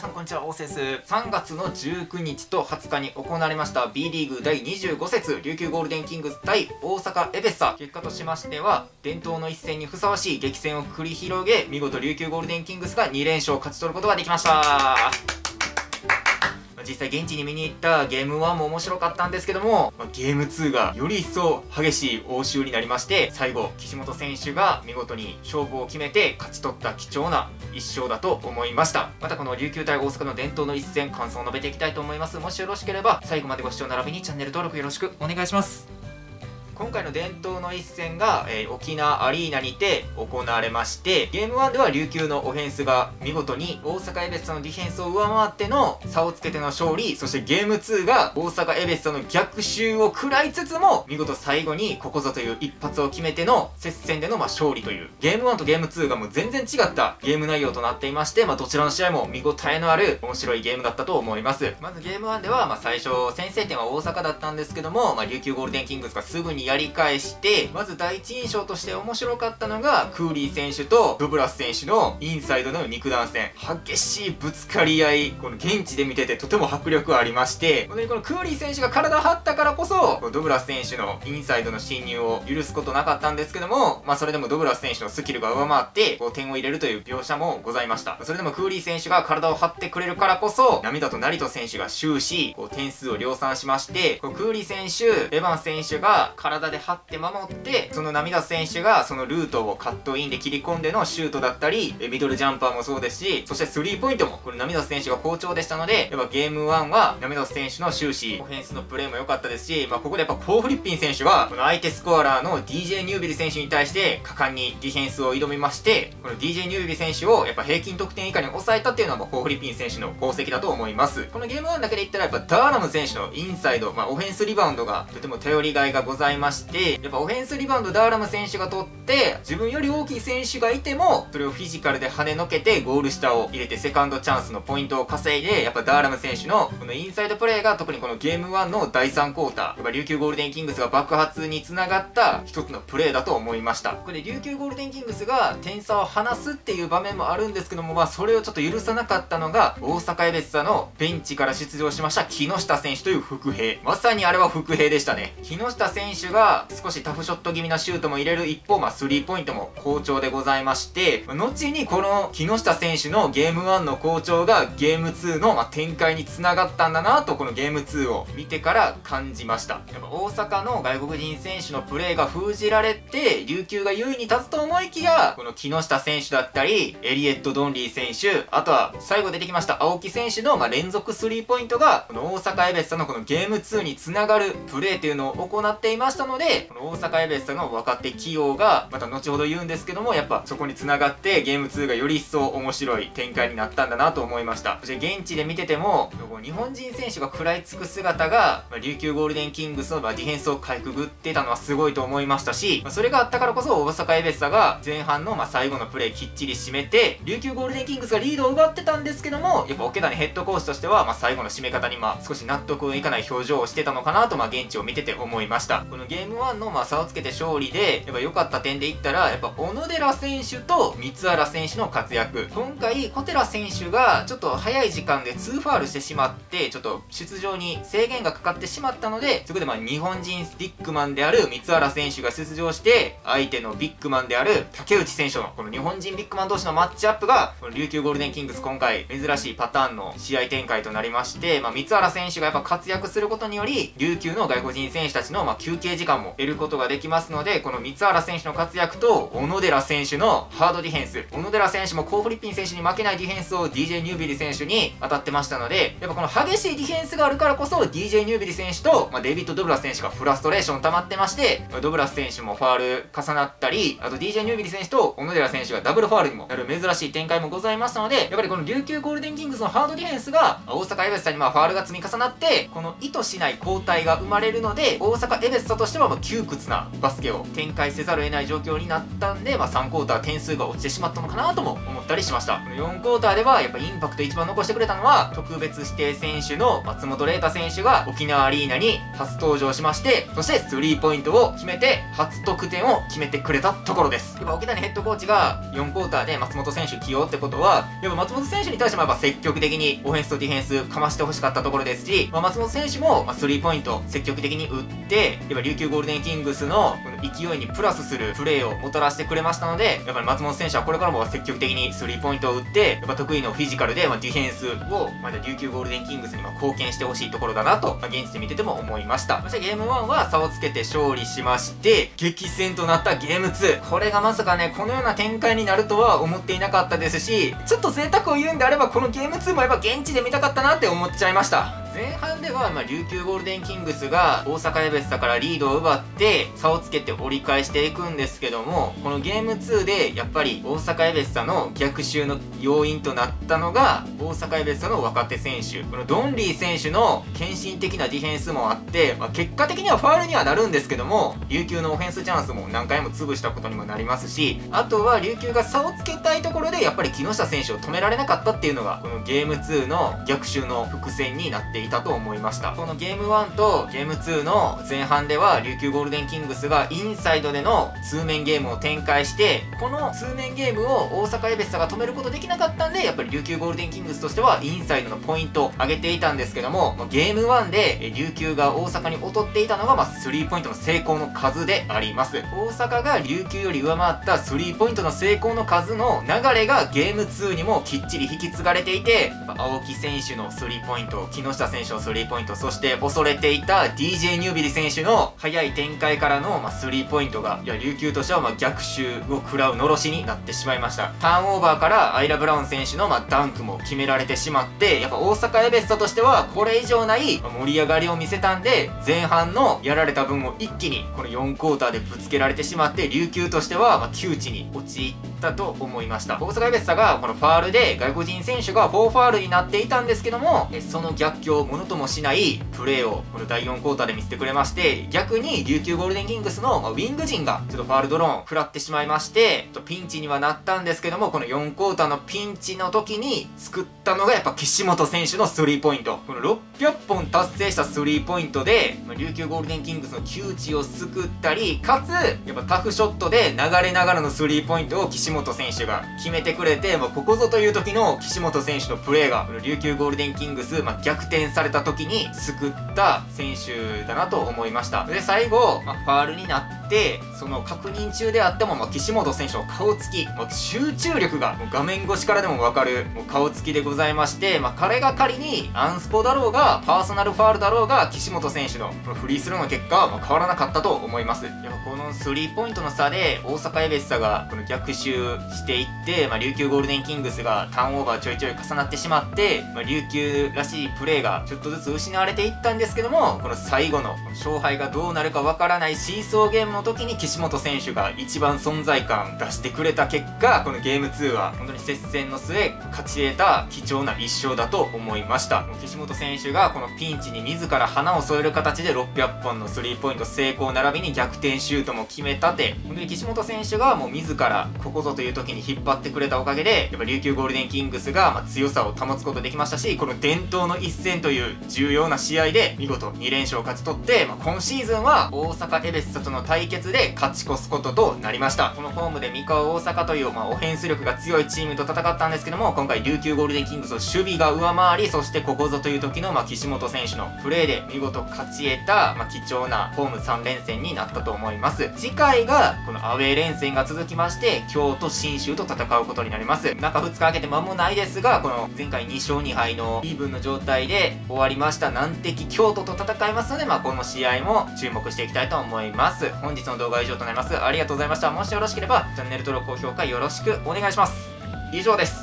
さんこんにちは、大瀬です。3月の19日と20日に行われました B リーグ第25節琉球ゴールデンキングス対大阪エベッサ。結果としましては、伝統の一戦にふさわしい激戦を繰り広げ、見事琉球ゴールデンキングスが2連勝を勝ち取ることができました。ま実際現地に見に行ったゲーム1も面白かったんですけども、まあ、ゲーム2がより一層激しい応酬になりまして最後岸本選手が見事に勝負を決めて勝ち取った貴重な一勝だと思いました。またこの琉球対大阪の伝統の一戦感想を述べていきたいと思います。もしよろしければ最後までご視聴並びにチャンネル登録よろしくお願いします。今回の伝統の一戦が、えー、沖縄アリーナにて行われましてゲーム1では琉球のオフェンスが見事に大阪エベッサのディフェンスを上回っての差をつけての勝利そしてゲーム2が大阪エベッサの逆襲を食らいつつも見事最後にここぞという一発を決めての接戦でのま勝利というゲーム1とゲーム2がもう全然違ったゲーム内容となっていまして、まあ、どちらの試合も見応えのある面白いゲームだったと思います。まずゲーム1ではま最初先制点は大阪だったんですけども、まあ、琉球ゴールデンキングスがすぐにやり返して、まず第一印象として面白かったのが、クーリー選手とドブラス選手のインサイドの肉弾戦。激しいぶつかり合い、この現地で見ててとても迫力ありまして、本当にこのクーリー選手が体張ったからこそ、ドブラス選手のインサイドの侵入を許すことなかったんですけども、まあそれでもドブラス選手のスキルが上回って、こう点を入れるという描写もございました。それでもクーリー選手が体を張ってくれるからこそ、涙と成戸選手が終始、こう点数を量産しまして、こうクーリー選手、エヴァン選手が体で張って守ってその涙選手がそのルートをカットインで切り込んでのシュートだったりミドルジャンパーもそうですしそしてスリーポイントもこれ涙選手が好調でしたのでやっぱゲーム1は涙選手の終始オフェンスのプレーも良かったですし、まあ、ここでやっぱコー・フリッピン選手はこの相手スコアラーの DJ ニュービル選手に対して果敢にディフェンスを挑みましてこの DJ ニュービル選手をやっぱ平均得点以下に抑えたっていうのはコー・フリッピン選手の功績だと思います。このゲーム1だけで言ったらやっぱダーラム選手のインサイド、まあ、オフェンスリバウンドがとても頼りがいがございます。ましてやっぱオフェンスリバウンドダーラム選手が取って自分より大きい選手がいてもそれをフィジカルで跳ねのけてゴール下を入れてセカンドチャンスのポイントを稼いでやっぱダーラム選手のこのインサイドプレーが特にこのゲーム1の第3クォーターやっぱ琉球ゴールデンキングスが爆発につながった一つのプレーだと思いました。これ琉球ゴールデンキングスが点差を離すっていう場面もあるんですけどもまあそれをちょっと許さなかったのが大阪エベッサのベンチから出場しました木下選手という伏兵。まさにあれは伏兵でしたね。木下選手が少しタフショット気味なシュートも入れる一方まあスリーポイントも好調でございまして、後にこの木下選手のゲーム1の好調がゲーム2の、ま展開につながったんだなとこのゲーム2を見てから感じました。やっぱ大阪の外国人選手のプレーが封じられて、琉球が優位に立つと思いきや、この木下選手だったり、エリエット・ドンリー選手、あとは最後出てきました青木選手の、ま連続スリーポイントが、この大阪エベッサのこのゲーム2につながるプレーというのを行っていましたので、この大阪エベッサの若手起用が、また後ほど言うんですけども、やっぱそこに繋がってゲーム2がより一層面白い展開になったんだなと思いました。そして現地で見てても、日本人選手が食らいつく姿が、まあ、琉球ゴールデンキングスの、ディフェンスをかいくぐってたのはすごいと思いましたし、まあ、それがあったからこそ大阪エベッサが前半のまあ最後のプレーきっちり締めて、琉球ゴールデンキングスがリードを奪ってたんですけども、やっぱ桶谷ヘッドコーチとしては、まあ、最後の締め方にまあ少し納得いかない表情をしてたのかなと、まあ、現地を見てて思いました。このゲーム1のま差をつけて勝利で、やっぱ良かった点で言ったら、やっぱ小野寺選手と三原選手の活躍。今回小寺選手がちょっと早い時間で2ファールしてしまってちょっと出場に制限がかかってしまったのでそこでま日本人ビッグマンである三原選手が出場して相手のビッグマンである竹内選手のこの日本人ビッグマン同士のマッチアップがこの琉球ゴールデンキングス今回珍しいパターンの試合展開となりまして、まあ、三原選手がやっぱ活躍することにより琉球の外国人選手たちのま休憩時間も得ることができますのでこの三原選手の活躍と小野寺選手のハードディフェンス小野寺選手もコー・フリッピン選手に負けないディフェンスを DJ ニュービリ選手に当たってましたのでやっぱこの激しいディフェンスがあるからこそ DJ ニュービリ選手と、まあ、デビッド・ドブラス選手がフラストレーション溜まってましてドブラス選手もファール重なったりあと DJ ニュービリ選手と小野寺選手がダブルファールにもなる珍しい展開もございましたのでやっぱりこの琉球ゴールデンキングスのハードディフェンスが大阪エベスさんにまあファールが積み重なってこの意図しない交代が生まれるので大阪エベスさとしてはま窮屈なバスケを展開せざるを得ない状況になったんで、まあ、3クォーター点数が落ちてしまったのかなとも思ったりしました。4クォーターではやっぱインパクト一番残してくれたのは特別指定選手の松本玲太選手が沖縄アリーナに初登場しましてそしてスリーポイントを決めて初得点を決めてくれたところです。やっぱ沖谷ヘッドコーチが4クォーターで松本選手起用ってことはやっぱ松本選手に対してもやっぱ積極的にオフェンスとディフェンスかましてほしかったところですし、まあ、松本選手もスリーポイント積極的に打ってやっぱ琉球ゴールデンキングスの勢いにプラスするプレーをもたらしてくれましたのでやっぱり松本選手はこれからも積極的にスリーポイントを打ってやっぱ得意のフィジカルで、ま、ディフェンスをまだ琉球ゴールデンキングスに貢献してほしいところだなと、ま、現地で見てても思いました。そしてゲーム1は差をつけて勝利しまして激戦となったゲーム2これがまさかねこのような展開になるとは思っていなかったですしちょっと贅沢を言うんであればこのゲーム2もやっぱ現地で見たかったなって思っちゃいました。前半では、まあ、琉球ゴールデンキングスが大阪エベッサからリードを奪って差をつけて折り返していくんですけどもこのゲーム2でやっぱり大阪エベッサの逆襲の要因となったのが大阪エベッサの若手選手。このドンリー選手の献身的なディフェンスもあって、まあ、結果的にはファールにはなるんですけども琉球のオフェンスチャンスも何回も潰したことにもなりますしあとは琉球が差をつけたいところでやっぱり木下選手を止められなかったっていうのがこのゲーム2の逆襲の伏線になっていたと思いました。このゲーム1とゲーム2の前半では琉球ゴールデンキングスがインサイドでの通面ゲームを展開してこの通面ゲームを大阪エベッサが止めることできなかったんでやっぱり琉球ゴールデンキングスとしてはインサイドのポイントを上げていたんですけどもゲーム1で琉球が大阪に劣っていたのが、まあ、スリーポイントの成功の数であります。大阪が琉球より上回ったスリーポイントの成功の数の流れがゲーム2にもきっちり引き継がれていて青木選手のスリーポイント木下選手のスリーポイントそして恐れていた DJ ニュービリ選手の速い展開からの、まあ、スリーポイントがいや琉球としてはま逆襲を食らうのろしになってしまいました。ターンオーバーからアイラ・ブラウン選手の、まあ、ダンクも決められてしまってやっぱ大阪エベッサとしてはこれ以上ない盛り上がりを見せたんで前半のやられた分を一気にこの4クォーターでぶつけられてしまって琉球としてはま窮地に陥ったと思いました。大阪エベッサがこのファールで外国人選手が4ファールになっていたんですけどもその逆境をものともしないプレーをこの第4クォーターで見せてくれまして逆に琉球ゴールデンキングスのウィング陣がちょっとファールドローンを食らってしまいましてちょっとピンチにはなったんですけどもこの4クォーターのピンチの時に救ったのがやっぱ岸本選手のスリーポイント。この600本達成したスリーポイントで琉球ゴールデンキングスの窮地を救ったりかつやっぱタフショットで流れながらのスリーポイントを岸本選手が決めてくれて、まあ、ここぞという時の岸本選手のプレーが琉球ゴールデンキングス、まあ、逆転された時に救った選手だなと思いました。で最後、まあ、ファールになってその確認中であっても、まあ、岸本選手の顔つき、まあ、集中力がもう画面越しからでも分かるもう顔つきでございまして、まあ、彼が仮にアンスポだろうがパーソナルファールだろうが岸本選手のフリースローの結果はま変わらなかったと思います。やこのスリーポイントの差で大阪エベッサがこの逆襲していって、まあ、琉球ゴールデンキングスがターンオーバーちょいちょい重なってしまって、まあ、琉球らしいプレーがちょっとずつ失われていったんですけどもこの最後の勝敗がどうなるかわからないシーソーゲームの時に岸本選手が一番存在感出してくれた結果このゲーム2は本当に接戦の末勝ち得た貴重な1勝だと思いました。岸本選手がこのピンチに自ら花を添える形で600本のスリーポイント成功並びに逆転シュートも決めたて本当に岸本選手がもう自らここぞという時に引っ張ってくれたおかげでやっぱ琉球ゴールデンキングスがま強さを保つことできましたしこの伝統の一戦という重要な試合で見事2連勝を勝ち取って、まあ、今シーズンは大阪エベッサとの対決で勝ち越すこととなりました。このホームで三河大阪という、まあ、オフェンス力が強いチームと戦ったんですけども今回琉球ゴールデンキングスの守備が上回りそしてここぞという時の、まあ、岸本選手のプレーで見事勝ち得た、まあ、貴重なホーム3連戦になったと思います。次回がこのアウェー連戦が続きまして京都信州と戦うことになります。中2日空けて間もないですがこの前回2勝2敗のイーブンの状態で終わりました。難敵京都と戦いますので、まあ、この試合も注目していきたいと思います。本日の動画は以上となります。ありがとうございました。もしよろしければチャンネル登録高評価よろしくお願いします。以上です。